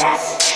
Yes.